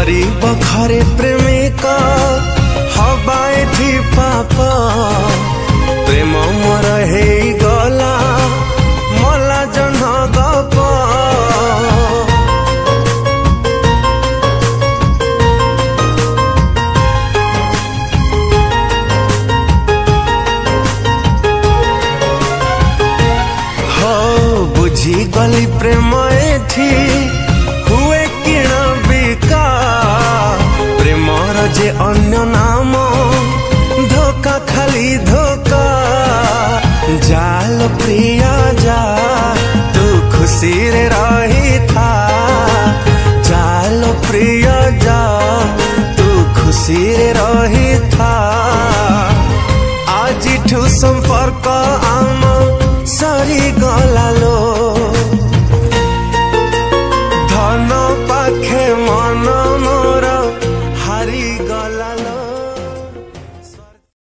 हमारी बखारे प्रेमिका हवाए थी पापा प्रेम मोर हे गला मला जन गपा हो बुझी गली प्रेम थी অন্য নাম ধোকা খালি ধোকা জাল প্রিয়া যা তু খুশিরে রহি থা জাল প্রিয়া যা তু খুশিরে রহি থা আজিঠু সম্পর্ক আমার